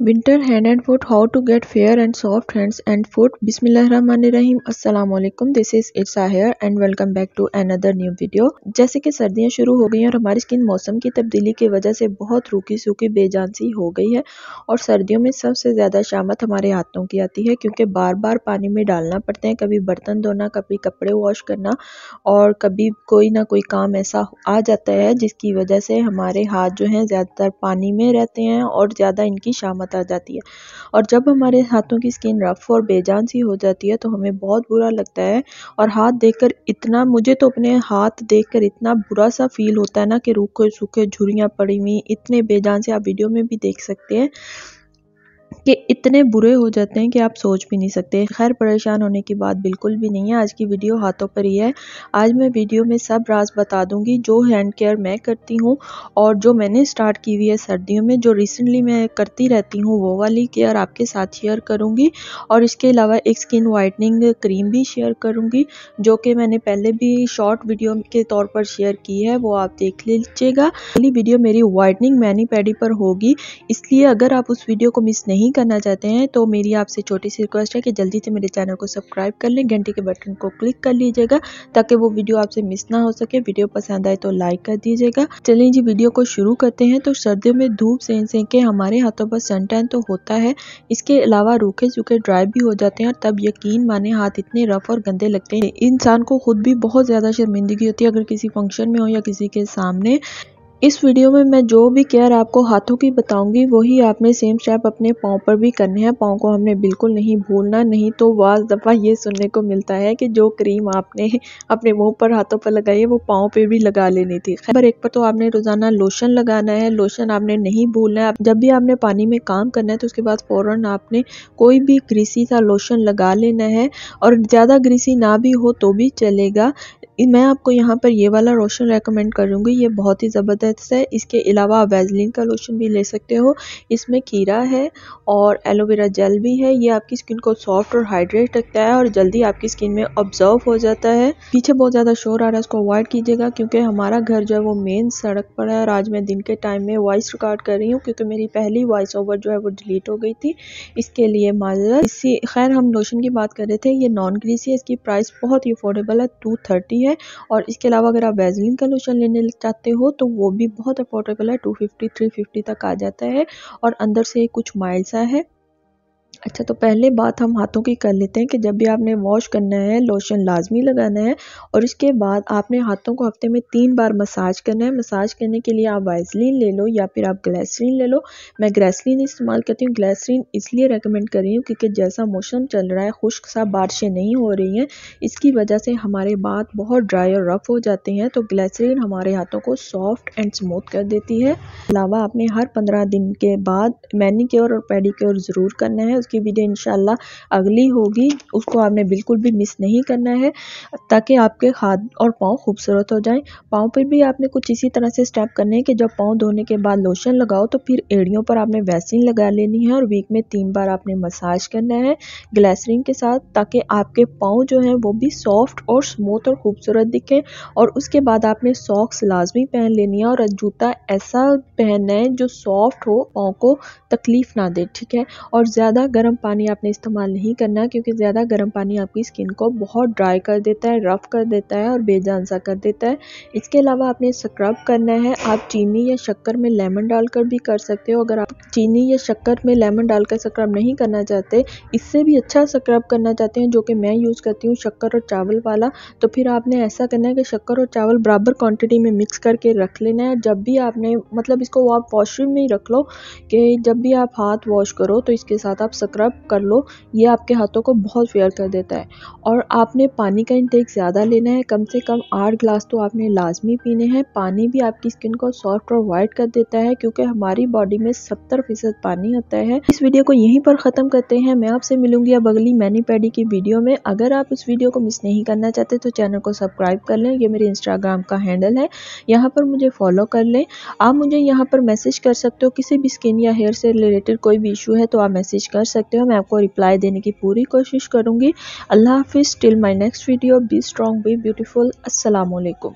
Winter hand and foot how to get fair and soft hands and foot बिस्मिल्लाहिर्रहमानिर्रहीम अस्सलाम वालेकुम this is it's here and welcome back to another new video जैसे कि सर्दियाँ शुरू हो गई हैं और हमारी स्किन मौसम की तब्दीली की वजह से बहुत रूखी सूखी बेजान सी हो गई है और सर्दियों में सबसे ज़्यादा शामत हमारे हाथों की आती है क्योंकि बार बार पानी में डालना पड़ते हैं। कभी बर्तन धोना, कभी कपड़े वॉश करना और कभी कोई ना कोई काम ऐसा आ जाता है जिसकी वजह से हमारे हाथ जो हैं ज़्यादातर पानी में रहते हैं और ज़्यादा इनकी शामत आ जाती है। और जब हमारे हाथों की स्किन रफ़ और बेजान सी हो जाती है तो हमें बहुत बुरा लगता है। और हाथ देखकर इतना, मुझे तो अपने हाथ देखकर इतना बुरा सा फील होता है ना कि रूखे सूखे झुरियाँ पड़ी हुई, इतने बेजान से आप वीडियो में भी देख सकते हैं। कि इतने बुरे हो जाते हैं कि आप सोच भी नहीं सकते। खैर, परेशान होने की बात बिल्कुल भी नहीं है। आज की वीडियो हाथों पर ही है। आज मैं वीडियो में सब राज बता दूँगी, जो हैंड केयर मैं करती हूँ और जो मैंने स्टार्ट की हुई है सर्दियों में, जो रिसेंटली मैं करती रहती हूँ, वो वाली केयर आपके साथ शेयर करूँगी और इसके अलावा एक स्किन वाइटनिंग क्रीम भी शेयर करूँगी, जो कि मैंने पहले भी शॉर्ट वीडियो के तौर पर शेयर की है, वो आप देख लीजिएगा। पहली वीडियो मेरी वाइटनिंग मैनी पैडी पर होगी, इसलिए अगर आप उस वीडियो को मिस नहीं करना चाहते हैं तो मेरी आपसे छोटी सी रिक्वेस्ट है कि जल्दी से मेरे चैनल को सब्सक्राइब कर लें, घंटे के बटन को क्लिक कर लीजिएगा, ताकि वो वीडियो आपसे मिस ना हो सके। वीडियो पसंद आए तो लाइक कर दीजिएगा। चलिए जी वीडियो को शुरू करते हैं। तो सर्दियों में धूप से से के हमारे हाथों पर सन टैन तो होता है। इसके अलावा रूखे सूखे ड्राई भी हो जाते हैं और तब यकीन माने, हाथ इतने रफ और गंदे लगते हैं। इंसान को खुद भी बहुत ज़्यादा शर्मिंदगी होती है, अगर किसी फ़ंक्शन में हो या किसी के सामने। इस वीडियो में मैं जो भी केयर आपको हाथों की बताऊँगी, वही आपने सेम स्टेप अपने पाँव पर भी करने हैं। पाँव को हमने बिल्कुल नहीं भूलना, नहीं तो वाज दफ़ा ये सुनने को मिलता है कि जो क्रीम आपने अपने मुँह पर हाथों पर लगाई है, वो पाँव पे भी लगा लेनी थी। खैर, एक पर तो आपने रोज़ाना लोशन लगाना है लोशन आपने नहीं भूलना है। जब भी आपने पानी में काम करना है तो उसके बाद फ़ौरन आपने कोई भी ग्रीसी सा लोशन लगा लेना है। और ज़्यादा ग्रीसी ना भी हो तो भी चलेगा। मैं आपको यहाँ पर ये वाला लोशन रेकमेंड करूँगी, ये बहुत ही ज़बरदस्त है इसके अलावा आप वैजलिन का लोशन भी ले सकते हो। इसमें खीरा है और एलोवेरा जेल भी है। ये आपकी स्किन को सॉफ्ट और हाइड्रेट रखता है और जल्दी आपकी स्किन में ऑब्ज़र्व हो जाता है। पीछे बहुत ज़्यादा शोर आ रहा है उसको अवॉइड कीजिएगा क्योंकि हमारा घर जो है वो मेन सड़क पर है और आज मैं दिन के टाइम में वॉइस रिकॉर्ड कर रही हूँ क्योंकि मेरी पहली वॉइस ओवर जो है वो डिलीट हो गई थी। इसके लिए माजरत, इसी, खैर हम लोशन की बात कर रहे थे, ये नॉन ग्रीसी है, इसकी प्राइस बहुत ही अफोर्डेबल है टू थर्टी है और इसके अलावा अगर आप वैजलिन का लोशन लेने चाहते हो तो वो भी बहुत अफोर्डेबल है टू फिफ्टी थ्री फिफ्टी तक आ जाता है और अंदर से कुछ माइल सा है। अच्छा तो पहले बात हम हाथों की कर लेते हैं कि जब भी आपने वॉश करना है लोशन लाजमी लगाना है और इसके बाद आपने हाथों को हफ़्ते में तीन बार मसाज करना है। मसाज करने के लिए आप वाइजलिन ले लो या फिर आप ग्लेसरीन ले लो। मैं ग्लेसरीन इस्तेमाल करती हूँ। ग्लेसरीन इसलिए रेकमेंड कर रही हूँ क्योंकि जैसा मौसम चल रहा है, खुश्क सा बारिशें नहीं हो रही हैं। इसकी वजह से हमारे बात बहुत ड्राई और रफ हो जाते हैं। तो ग्लेसरीन हमारे हाथों को सॉफ्ट एंड स्मूथ कर देती है। अलावा आपने हर पंद्रह दिन के बाद मैनिक्योर और पेडिक्योर ज़रूर करना है। उसकी वीडियो इंशाल्लाह अगली होगी। उसको आपने बिल्कुल भी मिस नहीं करना है, ताकि आपके हाथ और पाँव खूबसूरत हो जाएँ। पाँव पर भी आपने कुछ इसी तरह से स्टेप करने हैं कि जब पाँव धोने के बाद लोशन लगाओ तो फिर एड़ियों पर आपने वैसिन लगा लेनी है और वीक में तीन बार आपने मसाज करना है ग्लेसरिन के साथ, ताकि आपके पाँव जो हैं वो भी सॉफ्ट और स्मूथ और खूबसूरत दिखें। और उसके बाद आपने सॉक्स लाजमी पहन लेनी है और जूता ऐसा पहनना है जो सॉफ्ट हो, पाँव को तकलीफ़ ना दे, ठीक है? और ज़्यादा गर्म पानी आपने इस्तेमाल नहीं करना क्योंकि ज़्यादा गर्म पानी आपकी स्किन को बहुत ड्राई कर देता है रफ़ कर देता है और बेजान सा कर देता है। इसके अलावा आपने स्क्रब करना है। आप चीनी या शक्कर में लेमन डालकर भी कर सकते हो। अगर आप चीनी या शक्कर में लेमन डालकर स्क्रब नहीं करना चाहते, इससे भी अच्छा स्क्रब करना चाहते हैं, जो कि मैं यूज़ करती हूँ, शक्कर और चावल वाला तो फिर आपने ऐसा करना है कि शक्कर और चावल बराबर क्वान्टिटी में मिक्स करके रख लेना है। जब भी आपने मतलब इसको आप वॉशरूम में ही रख लो कि जब भी आप हाथ वॉश करो तो इसके साथ आप स्क्रब कर लो, ये आपके हाथों को बहुत फेयर कर देता है। और आपने पानी का इंटेक ज़्यादा लेना है, कम से कम आठ ग्लास तो आपने लाजमी पीने हैं। पानी भी आपकी स्किन को सॉफ्ट और वाइट कर देता है, क्योंकि हमारी बॉडी में सत्तर फ़ीसद पानी होता है। इस वीडियो को यहीं पर ख़त्म करते हैं। मैं आपसे मिलूँगी अब अगली मैनी पैडी की वीडियो में। अगर आप इस वीडियो को मिस नहीं करना चाहते तो चैनल को सब्सक्राइब कर लें। ये मेरे इंस्टाग्राम का हैंडल है। यहाँ पर मुझे फॉलो कर लें। आप मुझे यहाँ पर मैसेज कर सकते हो। किसी भी स्किन या हेयर से रिलेटेड कोई भी इशू है तो आप मैसेज कर सकते हो। मैं आपको रिप्लाई देने की पूरी कोशिश करूँगी। अल्लाह हाफिज़। Till my next video be strong be beautiful असलकुम